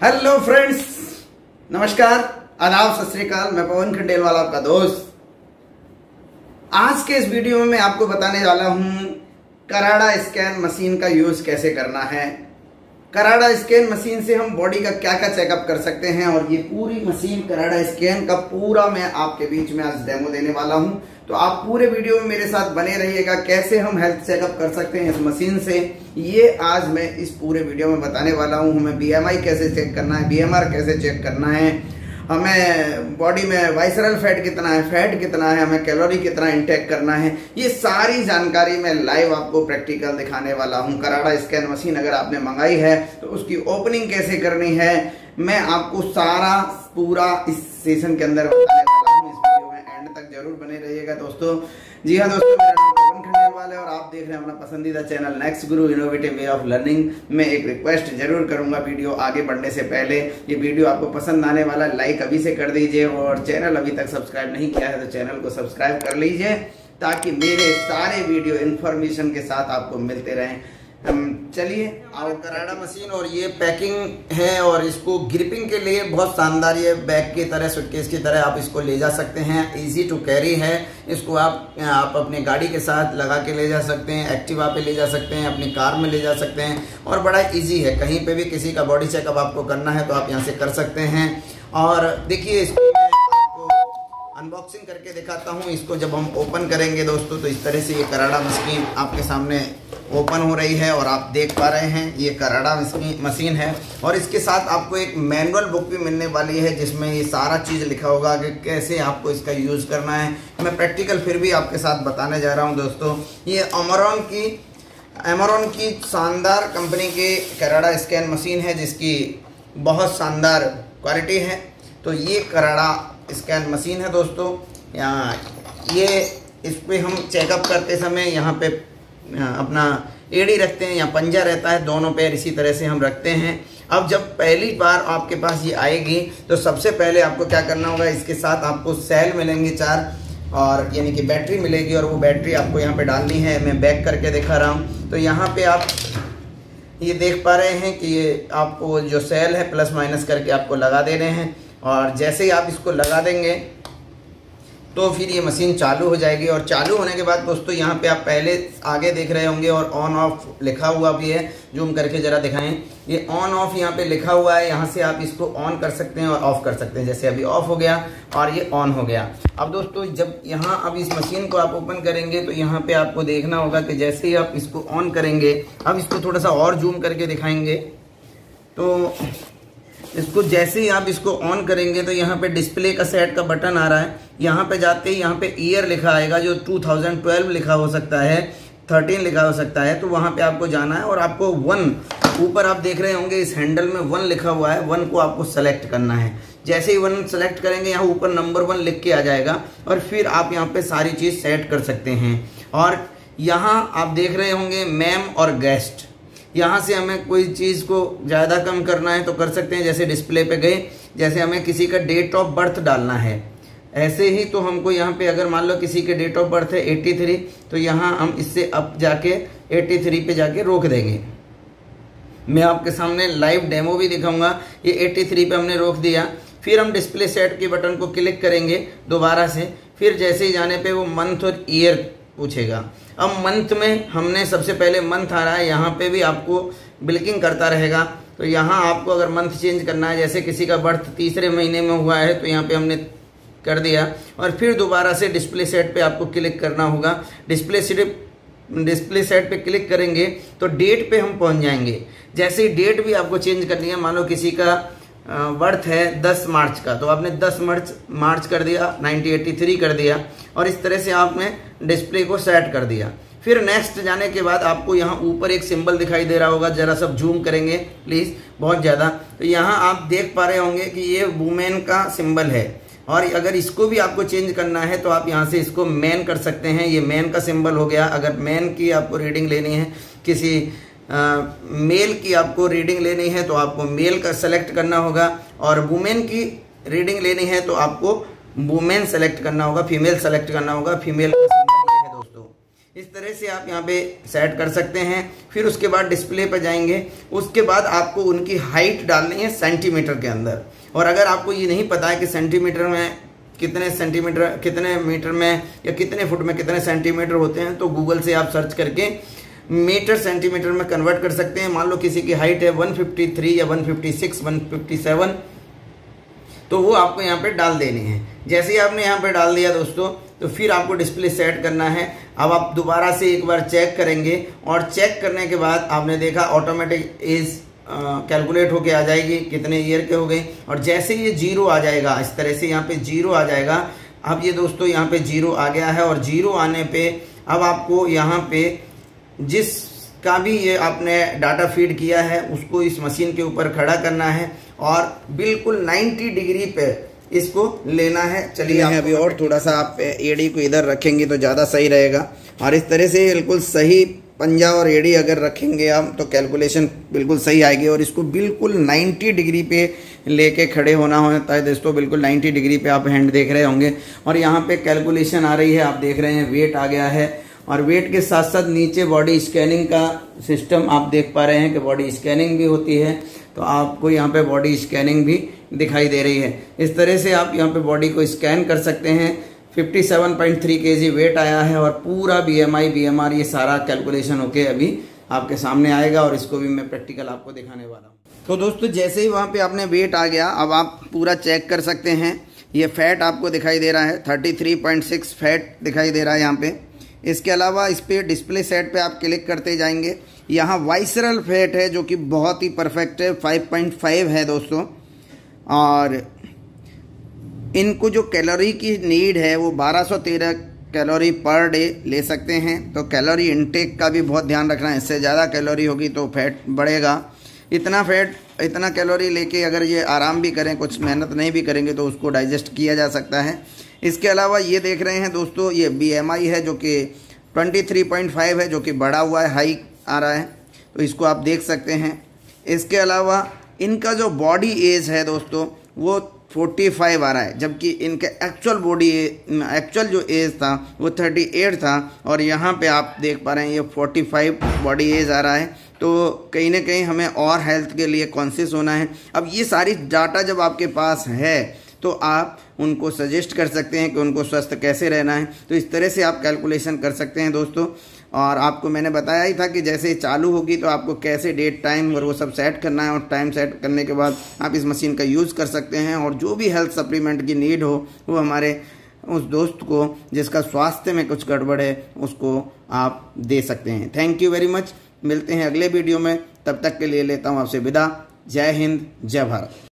Hello friends नमस्कार। आदाब, सत श्रीकाल मैं पवन खंडेलवाल, आपका दोस्त। आज के इस वीडियो में मैं आपको बताने वाला हूँ, कराड़ा स्कैन मशीन का यूज़ कैसे करना है। कराड़ा स्कैन मशीन से हम बॉडी का क्या क्या चेकअप कर सकते हैं और ये पूरी मशीन कराड़ा स्कैन का पूरा मैं आपके बीच में आज डेमो देने वाला हूँ। तो आप पूरे वीडियो में मेरे साथ बने रहिएगा, कैसे हम हेल्थ चेकअप कर सकते हैं इस मशीन से, ये आज मैं इस पूरे वीडियो में बताने वाला हूँ। हमें बीएमआई कैसे चेक करना है बीएमआर कैसे चेक करना है हमें बॉडी में वाइसरल फैट कितना है फैट कितना है, हमें कैलोरी कितना इंटेक करना है, ये सारी जानकारी मैं लाइव आपको प्रैक्टिकल दिखाने वाला हूँ। कराड़ा स्कैन मशीन अगर आपने मंगाई है तो उसकी ओपनिंग कैसे करनी है, मैं आपको सारा, पूरा इस सेशन के अंदर बताने वाला हूँ। इस वीडियो में एंड तक ज़रूर बने रहिएगा दोस्तों। जी हाँ दोस्तों है और आप देख रहे हैं अपना पसंदीदा channel next Guru innovative way of learning में एक रिक्वेस्ट ज़रूर करूँगा वीडियो आगे बढ़ने से पहले। ये वीडियो आपको पसंद आने वाला लाइक अभी से कर दीजिए और चैनल अभी तक सब्सक्राइब नहीं किया है तो चैनल को सब्सक्राइब कर लीजिए ताकि मेरे सारे वीडियो इन्फॉर्मेशन के साथ आपको मिलते रहें। चलिए। और कराड़ा मशीन और ये पैकिंग है और इसको ग्रिपिंग के लिए बहुत शानदार ये बैग की तरह सुटकेस की तरह आप इसको ले जा सकते हैं। इजी टू कैरी है। इसको आप आप अपनी गाड़ी के साथ लगा के ले जा सकते हैं एक्टिवा पे ले जा सकते हैं, अपनी कार में ले जा सकते हैं। और बड़ा इजी है। कहीं पे भी किसी का बॉडी चेकअप आपको करना है तो आप यहाँ से कर सकते हैं। और देखिए, इसको अनबॉक्सिंग करके दिखाता हूँ। इसको जब हम ओपन करेंगे दोस्तों तो इस तरह से ये कराड़ा मशीन आपके सामने ओपन हो रही है और आप देख पा रहे हैं, ये कराड़ा मशीन है। और इसके साथ आपको एक मैनुअल बुक भी मिलने वाली है, जिसमें ये सारा चीज़ लिखा होगा कि कैसे आपको इसका यूज़ करना है। मैं प्रैक्टिकल फिर भी आपके साथ बताने जा रहा हूँ दोस्तों। ये अमरॉन की एमरॉन की शानदार कंपनी की कराड़ा स्कैन मशीन है, जिसकी बहुत शानदार क्वालिटी है। तो ये कराड़ा स्कैन मशीन है दोस्तों। यहाँ ये इस पर हम चेकअप करते समय यहाँ पे अपना एड़ी रखते हैं या पंजा रहता है, दोनों पैर इसी तरह से हम रखते हैं। अब जब पहली बार आपके पास ये आएगी तो सबसे पहले आपको क्या करना होगा, इसके साथ आपको सेल मिलेंगे चार, और यानी कि बैटरी मिलेगी, और वो बैटरी आपको यहाँ पे डालनी है। मैं बैक करके दिखा रहा हूँ। तो यहाँ पे आप ये देख पा रहे हैं कि ये आपको जो सेल है प्लस माइनस करके आपको लगा दे रहे हैं। और जैसे ही आप इसको लगा देंगे तो फिर ये मशीन चालू हो जाएगी। और चालू होने के बाद दोस्तों, यहाँ पे आप पहले आगे देख रहे होंगे और ऑन ऑफ़ लिखा हुआ भी है। जूम करके ज़रा दिखाएँ। ये ऑन ऑफ़ यहाँ पे लिखा हुआ है। यहाँ से आप इसको ऑन कर सकते हैं और ऑफ़ कर सकते हैं। जैसे अभी ऑफ़ हो गया और ये ऑन हो गया। अब दोस्तों, जब यहाँ अब इस मशीन को आप ओपन करेंगे तो यहाँ पे आपको देखना होगा कि जैसे ही आप इसको ऑन करेंगे, अब इसको थोड़ा सा और जूम करके दिखाएँगे। तो इसको जैसे ही आप इसको ऑन करेंगे तो यहाँ पे डिस्प्ले का सेट का बटन आ रहा है। यहाँ पे जाते ही यहाँ पे ईयर लिखा आएगा, जो 2012 लिखा हो सकता है 13 लिखा हो सकता है तो वहाँ पे आपको जाना है और आपको वन ऊपर आप देख रहे होंगे इस हैंडल में वन लिखा हुआ है वन को आपको सेलेक्ट करना है। जैसे ही वन सेलेक्ट करेंगे, यहाँ ऊपर नंबर वन लिख के आ जाएगा और फिर आप यहाँ पे सारी चीज़ सेट कर सकते हैं। और यहाँ आप देख रहे होंगे मैम और गेस्ट यहाँ से हमें कोई चीज़ को ज़्यादा कम करना है तो कर सकते हैं, जैसे डिस्प्ले पे गए, जैसे हमें किसी का डेट ऑफ़ बर्थ डालना है। ऐसे ही तो हमको यहाँ पे अगर मान लो किसी के डेट ऑफ़ बर्थ है 83 तो यहाँ हम इससे अब जाके 83 पे जाके रोक देंगे। मैं आपके सामने लाइव डेमो भी दिखाऊँगा, ये 83 पे हमने रोक दिया। फिर हम डिस्प्ले सेट के बटन को क्लिक करेंगे दोबारा से। फिर जैसे ही जाने पे वो मंथ और ईयर पूछेगा। अब मंथ में हमने सबसे पहले मंथ आ रहा है, यहाँ पे भी आपको बिल्किंग करता रहेगा। तो यहाँ आपको अगर मंथ चेंज करना है, जैसे किसी का बर्थ तीसरे महीने में हुआ है तो यहाँ पे हमने कर दिया। और फिर दोबारा से डिस्प्ले सेट पे आपको क्लिक करना होगा। डिस्प्ले सेट डिस्प्ले सेट पे क्लिक करेंगे तो डेट पे हम पहुँच जाएँगे। जैसे ही डेट भी आपको चेंज करनी है, मान लो किसी का बर्थ है 10 मार्च का। तो आपने 10 मार्च मार्च कर दिया 1983 कर दिया और इस तरह से आपने डिस्प्ले को सेट कर दिया। फिर नेक्स्ट जाने के बाद आपको यहाँ ऊपर एक सिंबल दिखाई दे रहा होगा, जरा सब जूम करेंगे, प्लीज़, बहुत ज़्यादा। तो यहाँ आप देख पा रहे होंगे कि ये वुमेन का सिंबल है और अगर इसको भी आपको चेंज करना है तो आप यहाँ से इसको मैन कर सकते हैं। ये मैन का सिंबल हो गया। अगर मैन की आपको रीडिंग लेनी है किसी मेल की आपको रीडिंग लेनी है तो आपको मेल का सेलेक्ट करना होगा और वुमेन की रीडिंग लेनी है तो आपको वुमेन सेलेक्ट करना होगा फीमेल सेलेक्ट करना होगा फीमेल है दोस्तों। इस तरह से आप यहाँ पे सेट कर सकते हैं। फिर उसके बाद डिस्प्ले पर जाएँगे। उसके बाद आपको उनकी हाइट डालनी है सेंटीमीटर के अंदर। और अगर आपको ये नहीं पता है कि सेंटीमीटर में कितने सेंटीमीटर कितने मीटर में या कितने फुट में कितने सेंटीमीटर होते हैं तो गूगल से आप सर्च करके मीटर सेंटीमीटर में कन्वर्ट कर सकते हैं। मान लो किसी की हाइट है 153 या 156 157 तो वो आपको यहाँ पे डाल देनी है। जैसे ही आपने यहाँ पे डाल दिया दोस्तों तो फिर आपको डिस्प्ले सेट करना है। अब आप दोबारा से एक बार चेक करेंगे और चेक करने के बाद आपने देखा ऑटोमेटिक एज कैलकुलेट होके आ जाएगी, कितने ईयर के हो गए। और जैसे ये ज़ीरो आ जाएगा, इस तरह से यहाँ पे ज़ीरो आ जाएगा। अब ये दोस्तों यहाँ पे ज़ीरो आ गया है और ज़ीरो आने पे अब आपको यहाँ पे जिस का भी ये आपने डाटा फ़ीड किया है उसको इस मशीन के ऊपर खड़ा करना है और बिल्कुल 90 डिग्री पे इसको लेना है। चलिए अभी और थोड़ा सा आप एडी को इधर रखेंगे तो ज़्यादा सही रहेगा। और इस तरह से बिल्कुल सही पंजा और एडी अगर रखेंगे आप तो कैलकुलेशन बिल्कुल सही आएगी और इसको बिल्कुल 90 डिग्री पे लेके खड़े होना होता है दोस्तों बिल्कुल 90 डिग्री पे आप हैंड देख रहे होंगे। और यहाँ पे कैलकुलेशन आ रही है आप देख रहे हैं वेट आ गया है। और वेट के साथ साथ नीचे बॉडी स्कैनिंग का सिस्टम आप देख पा रहे हैं कि बॉडी स्कैनिंग भी होती है तो आपको यहाँ पे बॉडी स्कैनिंग भी दिखाई दे रही है। इस तरह से आप यहाँ पे बॉडी को स्कैन कर सकते हैं। 57.3 केजी वेट आया है और पूरा B M I B M R ये सारा कैलकुलेशन होके अभी आपके सामने आएगा और इसको भी मैं प्रैक्टिकल आपको दिखाने वाला हूँ। तो दोस्तों, जैसे ही वहाँ पे आपने वेट आ गया, अब आप पूरा चेक कर सकते हैं। ये फैट आपको दिखाई दे रहा है 33.6 फैट दिखाई दे रहा है यहाँ पे। इसके अलावा इस पर डिस्प्ले सेट पे आप क्लिक करते जाएँगे। यहाँ वाइसरल फैट है, जो कि बहुत ही परफेक्ट है 5.5 है दोस्तों। और इनको जो कैलोरी की नीड है, वो 1213 कैलोरी पर डे ले सकते हैं। तो कैलोरी इनटेक का भी बहुत ध्यान रखना है। इससे ज़्यादा कैलोरी होगी तो फैट बढ़ेगा। इतना फैट इतना कैलोरी लेके अगर ये आराम भी करें, कुछ मेहनत नहीं भी करेंगे तो उसको डाइजेस्ट किया जा सकता है। इसके अलावा ये देख रहे हैं दोस्तों, ये बीएमआई है जो कि 23.5 है, जो कि बढ़ा हुआ है हाई आ रहा है। तो इसको आप देख सकते हैं। इसके अलावा इनका जो बॉडी एज है दोस्तों, वो 45 आ रहा है, जबकि इनके एक्चुअल बॉडी एक्चुअल जो एज था, वो 38 था, और यहाँ पे आप देख पा रहे हैं ये 45 बॉडी एज आ रहा है। तो कहीं ना कहीं हमें और हेल्थ के लिए कॉन्शियस होना है। अब ये सारी डाटा जब आपके पास है तो आप उनको सजेस्ट कर सकते हैं कि उनको स्वस्थ कैसे रहना है। तो इस तरह से आप कैलकुलेशन कर सकते हैं दोस्तों। और आपको मैंने बताया ही था कि जैसे चालू होगी तो आपको कैसे डेट टाइम और वो सब सेट करना है। और टाइम सेट करने के बाद आप इस मशीन का यूज़ कर सकते हैं। और जो भी हेल्थ सप्लीमेंट की नीड हो, वो हमारे उस दोस्त को, जिसका स्वास्थ्य में कुछ गड़बड़ है, उसको आप दे सकते हैं। थैंक यू वेरी मच मिलते हैं अगले वीडियो में। तब तक के लिए लेता हूँ आपसे विदा। जय हिंद, जय भारत।